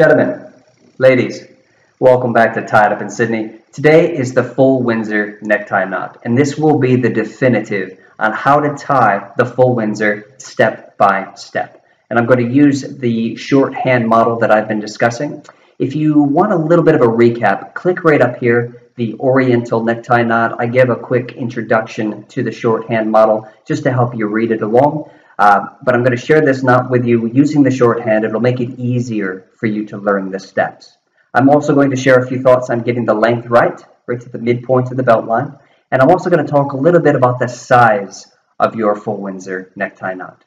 Gentlemen, ladies, welcome back to Tied Up in Sydney. Today is the full Windsor necktie knot, and this will be the definitive on how to tie the full Windsor step by step. And I'm going to use the shorthand model that I've been discussing. If you want a little bit of a recap, click right up here, the Oriental necktie knot. I give a quick introduction to the shorthand model just to help you read it along. Uh, but I'm going to share this knot with you using the shorthand. It'll make it easier for you to learn the steps. I'm also going to share a few thoughts on getting the length right, right to the midpoint of the belt line. And I'm also going to talk a little bit about the size of your full Windsor necktie knot.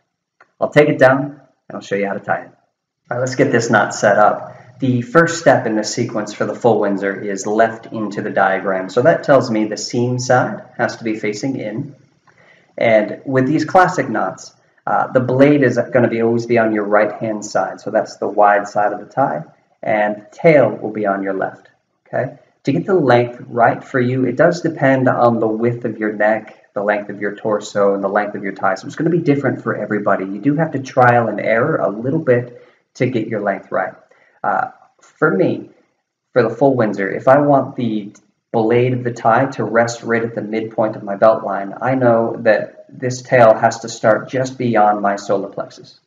I'll take it down and I'll show you how to tie it. All right, let's get this knot set up. The first step in the sequence for the full Windsor is left into the diagram. So that tells me the seam side has to be facing in. And with these classic knots, uh, the blade is going to be always be on your right hand side, so that's the wide side of the tie, and the tail will be on your left. Okay. To get the length right for you, it does depend on the width of your neck, the length of your torso, and the length of your tie. So it's going to be different for everybody. You do have to trial and error a little bit to get your length right. Uh, for me, for the full Windsor, if I want the blade of the tie to rest right at the midpoint of my belt line, I know that this tail has to start just beyond my solar plexus.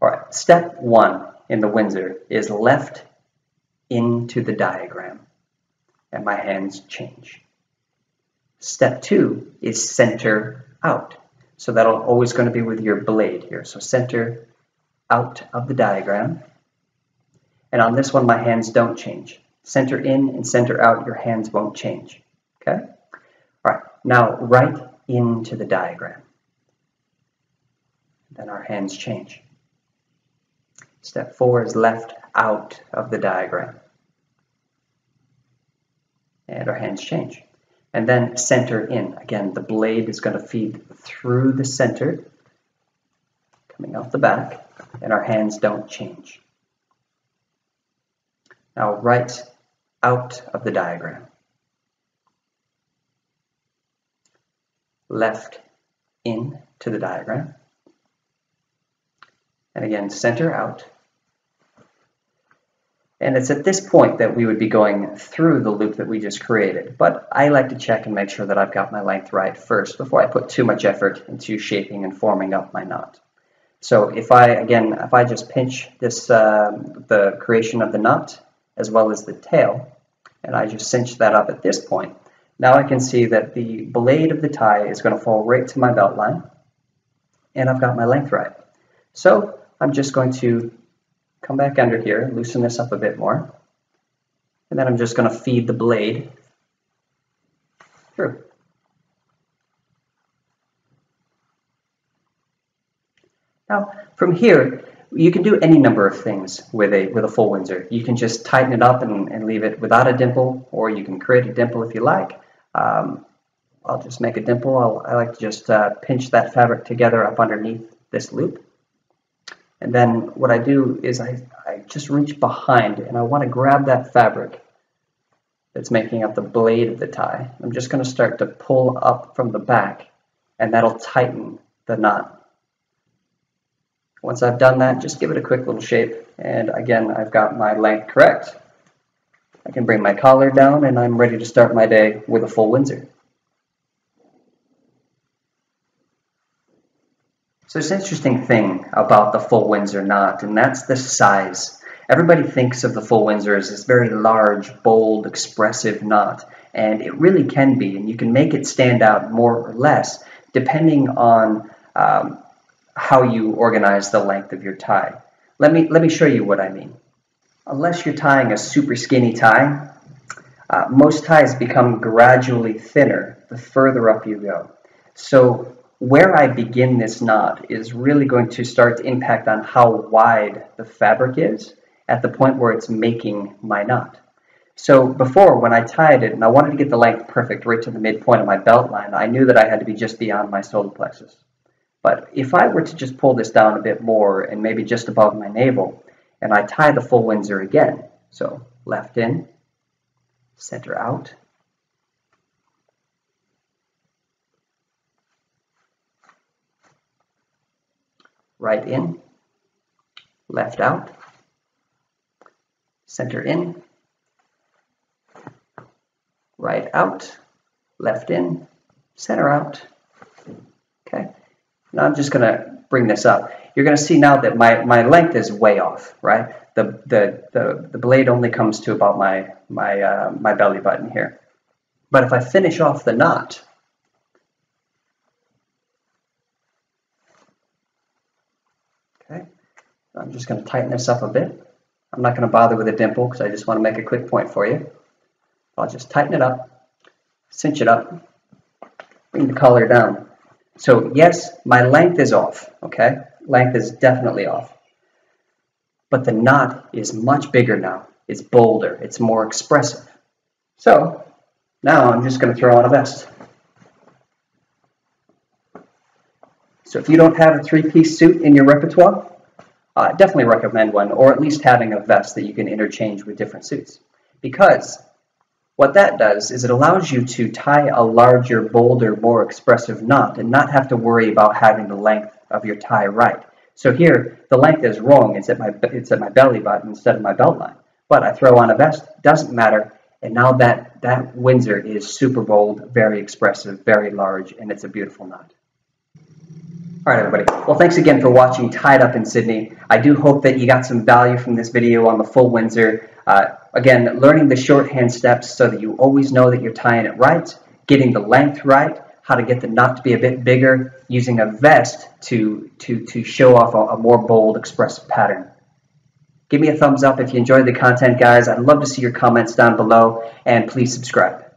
All right, step one in the Windsor is left into the diagram, and my hands change. Step two is center out. So that'll always going to be with your blade here. So center out of the diagram. And on this one, my hands don't change. Center in and center out, your hands won't change. Okay? All right, now right into the diagram. Then our hands change. Step four is left out of the diagram. And our hands change. And then center in. Again, the blade is going to feed through the center, coming off the back, and our hands don't change. Now right out of the diagram. Left in to the diagram. And again, center out. And it's at this point that we would be going through the loop that we just created. But I like to check and make sure that I've got my length right first before I put too much effort into shaping and forming up my knot. So if I, again, if I just pinch this, uh, the creation of the knot as well as the tail, and I just cinch that up at this point, now I can see that the blade of the tie is going to fall right to my belt line, and I've got my length right. So I'm just going to come back under here, loosen this up a bit more, and then I'm just going to feed the blade through. Now, from here, you can do any number of things with a with a full Windsor. You can just tighten it up and, and leave it without a dimple, or you can create a dimple if you like. Um, I'll just make a dimple. I'll, i like to just uh, pinch that fabric together up underneath this loop. And then what I do is I, I just reach behind and I want to grab that fabric that's making up the blade of the tie. I'm just going to start to pull up from the back and that'll tighten the knot. Once I've done that, just give it a quick little shape. And again, I've got my length correct. I can bring my collar down and I'm ready to start my day with a full Windsor. So there's an interesting thing about the full Windsor knot, and that's the size. Everybody thinks of the full Windsor as this very large, bold, expressive knot, and it really can be, and you can make it stand out more or less depending on um, how you organize the length of your tie. Let me, let me show you what I mean. Unless you're tying a super skinny tie, uh, most ties become gradually thinner the further up you go. So where I begin this knot is really going to start to impact on how wide the fabric is at the point where it's making my knot. So before, when I tied it and I wanted to get the length perfect right to the midpoint of my belt line, I knew that I had to be just beyond my solar plexus. But if I were to just pull this down a bit more and maybe just above my navel, and I tie the full Windsor again, so left in, center out, right in, left out, center in, right out, left in, center out. Now I'm just going to bring this up. You're going to see now that my, my length is way off, right? The, the, the, the blade only comes to about my, my, uh, my belly button here. But if I finish off the knot, okay, I'm just going to tighten this up a bit. I'm not going to bother with a dimple because I just want to make a quick point for you. I'll just tighten it up, cinch it up, bring the collar down. So yes, my length is off, okay? Length is definitely off. But the knot is much bigger now. It's bolder, it's more expressive. So now I'm just going to throw on a vest. So if you don't have a three-piece suit in your repertoire, uh, definitely recommend one, or at least having a vest that you can interchange with different suits. Because what that does is it allows you to tie a larger, bolder, more expressive knot and not have to worry about having the length of your tie right. So here, the length is wrong. It's at my, it's at my belly button instead of my belt line. But I throw on a vest, doesn't matter. And now that, that Windsor is super bold, very expressive, very large, and it's a beautiful knot. All right, everybody. Well, thanks again for watching Tied Up in Sydney. I do hope that you got some value from this video on the full Windsor. Uh, again, learning the shorthand steps so that you always know that you're tying it right, getting the length right, how to get the knot to be a bit bigger, using a vest to, to, to show off a, a more bold, expressive pattern. Give me a thumbs up if you enjoyed the content, guys. I'd love to see your comments down below, and please subscribe.